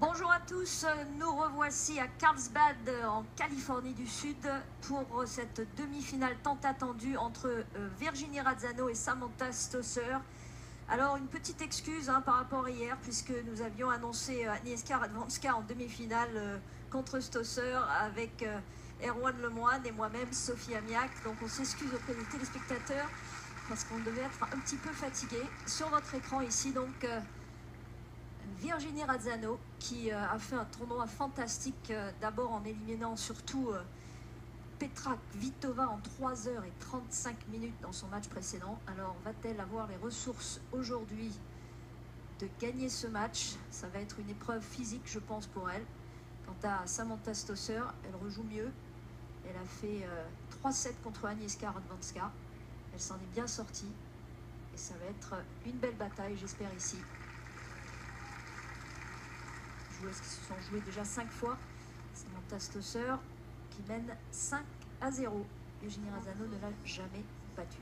Bonjour à tous, nous revoici à Carlsbad en Californie du Sud pour cette demi-finale tant attendue entre euh, Virginie Razzano et Samantha Stosser. Alors une petite excuse hein, par rapport à hier puisque nous avions annoncé euh, Agnieszka Radwanska en demi-finale euh, contre Stosser avec Erwan Lemoine et moi-même Sophie Amiak. Donc on s'excuse auprès des téléspectateurs parce qu'on devait être un petit peu fatigué. Sur votre écran ici donc Virginie Razzano qui euh, a fait un tournoi fantastique, euh, d'abord en éliminant surtout euh, Petra Vitova en 3h35 minutes dans son match précédent. Alors va-t-elle avoir les ressources aujourd'hui de gagner ce match? Ça va être une épreuve physique je pense pour elle. Quant à Samantha Stosser, elle rejoue mieux. Elle a fait 3-7 contre Agnieszka Radwanska. Elle s'en est bien sortie. Et ça va être une belle bataille, j'espère, ici qui se sont jouées déjà 5 fois. Samantha Stosser qui mène 5 à 0. Eugénie Razano ne l'a jamais battue.